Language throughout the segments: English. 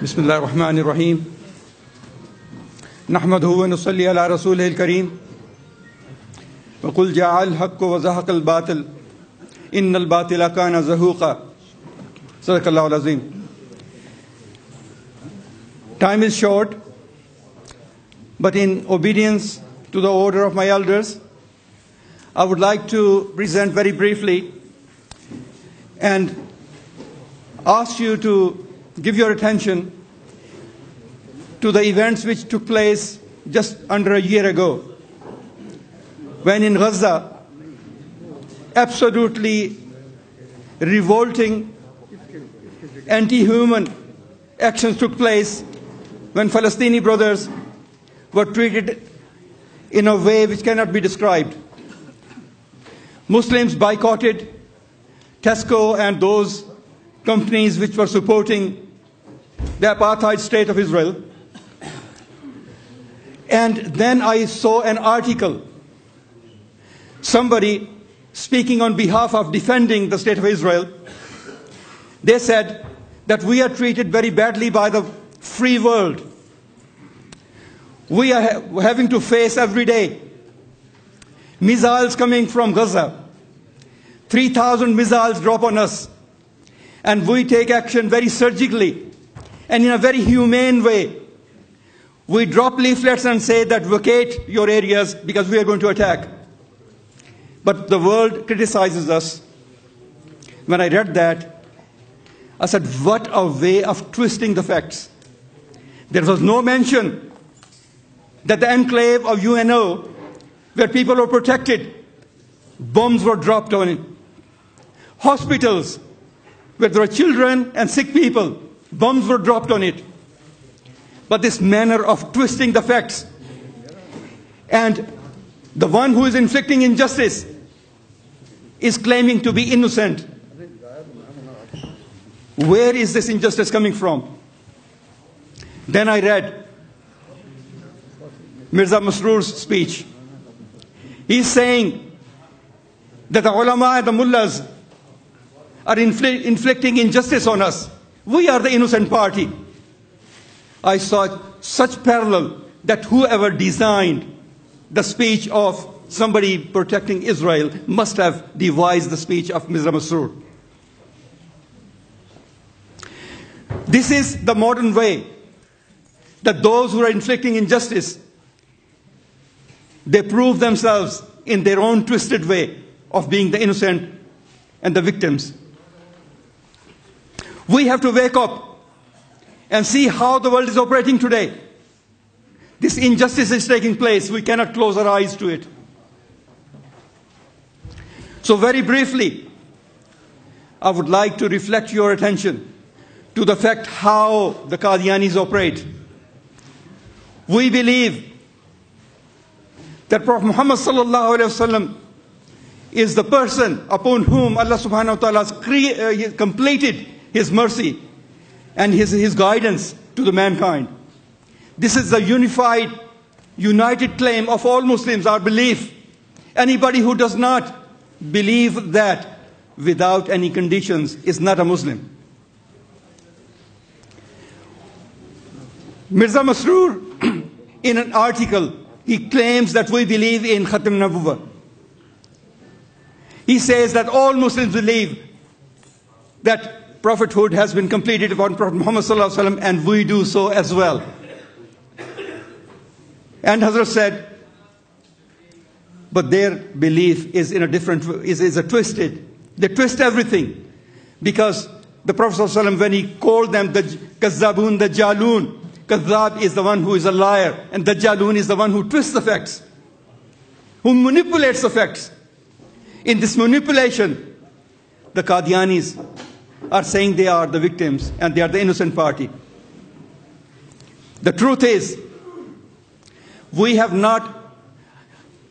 بسم الله الرحمن الرحيم نحمده ونصلي على رسوله الكريم وقل جاء الحق وزهق الباطل إن الباطل كان زهوقا صدق الله العظيم Time is short, but in obedience to the order of my elders, I would like to present very briefly and ask you to give your attention to the events which took place just under a year ago, when in Gaza, absolutely revolting, anti human actions took place when Palestinian brothers were treated in a way which cannot be described. Muslims boycotted Tesco and those companies which were supporting the apartheid state of Israel. And then I saw an article, somebody speaking on behalf of defending the state of Israel. They said that we are treated very badly by the free world. We are ha- having to face every day missiles coming from Gaza. 3,000 missiles drop on us. And we take action very surgically and in a very humane way. We drop leaflets and say that vacate your areas because we are going to attack. But the world criticizes us. When I read that, I said, what a way of twisting the facts. There was no mention that the enclave of UNO, where people were protected, bombs were dropped on it. Hospitals, where there were children and sick people, bombs were dropped on it. But this manner of twisting the facts and the one who is inflicting injustice is claiming to be innocent. Where is this injustice coming from? Then I read Mirza Masroor's speech. He's saying that the ulama and the mullahs are infl- inflicting injustice on us. We are the innocent party. I saw such parallel that whoever designed the speech of somebody protecting Israel must have devised the speech of Mirza Masroor. This is the modern way that those who are inflicting injustice they prove themselves in their own twisted way of being the innocent and the victims. We have to wake up and see how the world is operating today. This injustice is taking place. We cannot close our eyes to it. So, very briefly, I would like to reflect your attention to the fact how the Qadianis operate. We believe that Prophet Muhammad is the person upon whom Allah subhanahu wa ta'ala has uh, completed his mercy and his, his guidance to the mankind. This is the unified, united claim of all Muslims, our belief. Anybody who does not believe that without any conditions is not a Muslim. Mirza Masroor, in an article, he claims that we believe in Khatam Nabuwa. He says that all Muslims believe that prophethood has been completed upon Prophet Muhammad and we do so as well. And Hazrat said, but their belief is in a different, is, is a twisted. They twist everything, because the Prophet when he called them the Kazzabun, Dajjalun, Kazzab is the one who is a liar, and Dajjalun is the one who twists the facts, who manipulates the facts. In this manipulation, the Qadianis are saying they are the victims and they are the innocent party. The truth is, we have not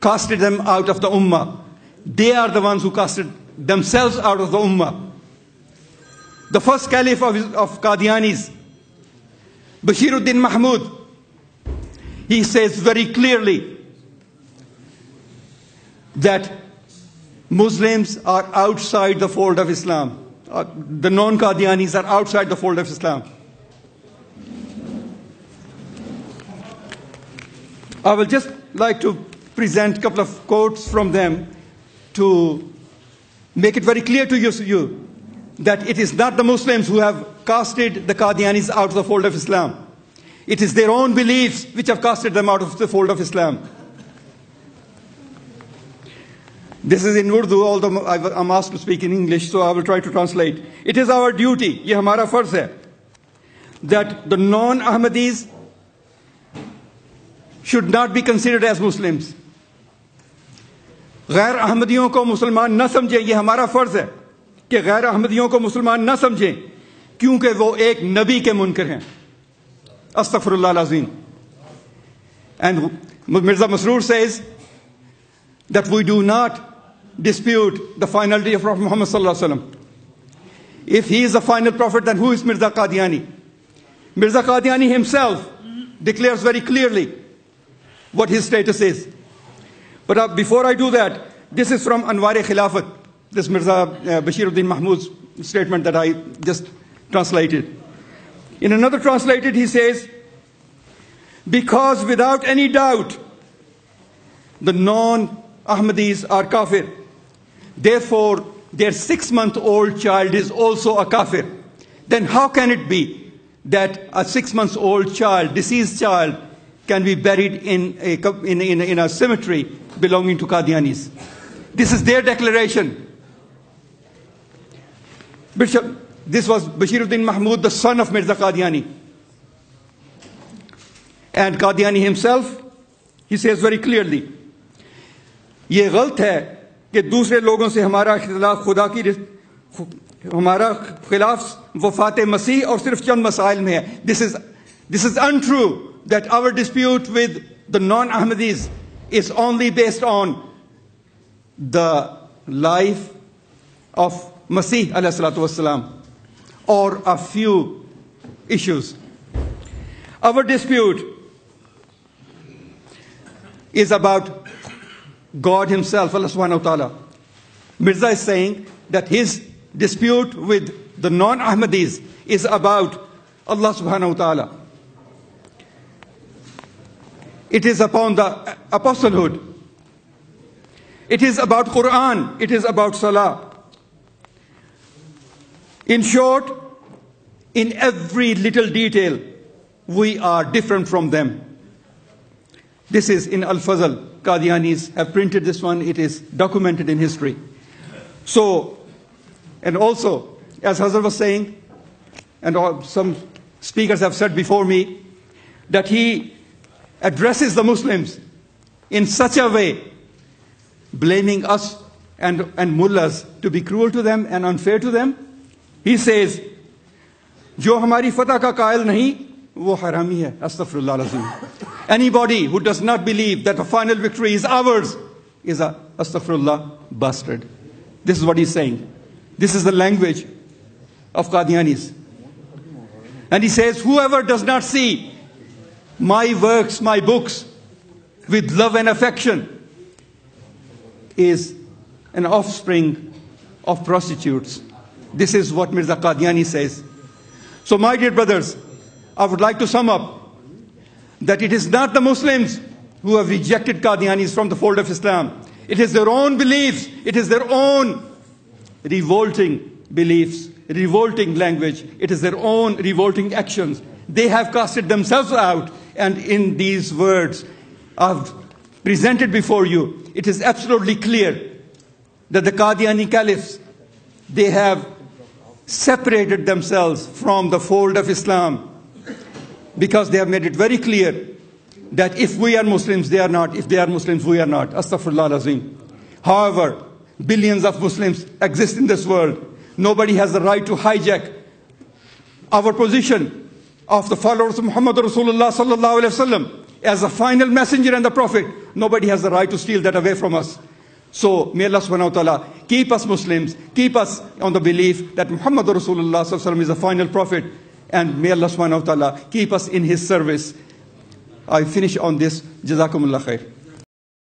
casted them out of the Ummah. They are the ones who casted themselves out of the Ummah. The first caliph of, of Qadianis, Bashiruddin Mahmud, he says very clearly that Muslims are outside the fold of Islam. Uh, the non Qadianis are outside the fold of Islam. I will just like to present a couple of quotes from them to make it very clear to you that it is not the Muslims who have casted the Qadianis out of the fold of Islam. It is their own beliefs which have casted them out of the fold of Islam. This is in Urdu I'll speak in English so I will try to translate it as our duty یہ ہمارا فرض ہے that the non Ahmadis should not be considered as Muslim غیر احمدیوں کو مسلمان نہ سمجھیں یہ ہمارا فرض ہے کہ غیر احمدیوں کو مسلمان نہ سمجھیں کیونکہ وہ ایک نبی کے منکر ہیں استفر اللہ العظیم and Mirza Masroor says that we do not dispute the finality of Prophet Muhammad sallallahu. If he is the final prophet, then who is Mirza Qadiani? Mirza Qadiani himself declares very clearly what his status is. But uh, before I do that, this is from Anwar Khilafat, this Mirza uh, Bashiruddin Mahmud's statement that I just translated. In another translated, he says, because without any doubt, the non-Ahmadis are kafir. Therefore, their six-month-old child is also a kafir. Then how can it be that a six-month-old child, deceased child, can be buried in a, in, in, in a cemetery belonging to Qadianis? This is their declaration. Bishop, this was Bashiruddin Mahmud, the son of Mirza Qadiani. And Qadiani himself, he says very clearly, کہ دوسرے لوگوں سے ہمارا اختلاف خدا کی ہمارا خلاف وفات مسیح اور صرف چند مسائل میں ہے۔ This is this is untrue that our dispute with the non Ahmadis is only based on the life of مسیح علیہ السلات وسلام اور ا فیو ایشوز اور dispute is about God Himself, Allah subhanahu wa ta'ala. Mirza is saying that his dispute with the non Ahmadis is about Allah subhanahu wa ta'ala. It is upon the apostlehood. It is about Quran. It is about Salah. In short, in every little detail, we are different from them. This is in Al Fazl. Qadianis have printed this one, it is documented in history. So, and also, as Hazar was saying, and all, some speakers have said before me, that he addresses the Muslims in such a way, blaming us and, and mullahs to be cruel to them and unfair to them, he says, जो हमारी फतह का कायल नहीं वो हरामी है अस्तफरुल्लाह Anybody who does not believe that the final victory is ours is a astaghfirullah bastard. This is what he's saying. This is the language of Qadianis. And he says, whoever does not see my works, my books, with love and affection, is an offspring of prostitutes this is what Mirza Qadiani says. So, my dear brothers, I would like to sum up that it is not the Muslims who have rejected Qadianis from the fold of Islam. It is their own beliefs, it is their own revolting beliefs, revolting language, it is their own revolting actions. They have casted themselves out, and in these words I've presented before you, it is absolutely clear that the Qadiani caliphs, they have separated themselves from the fold of Islam because they have made it very clear that if we are Muslims, they are not. If they are Muslims, we are not. Astaghfirullah azim. However, billions of Muslims exist in this world. Nobody has the right to hijack our position of the followers of Muhammad Rasulullah sallallahu alaihi wasallam as a final messenger and the prophet. Nobody has the right to steal that away from us. So may Allah subhanahu wa ta'ala keep us Muslims, keep us on the belief that Muhammad Rasulullah sallallahu alaihi wasallam is the final prophet, and may Allah subhanahu wa ta'ala keep us in his service. I finish on this. Jazakumullah khair.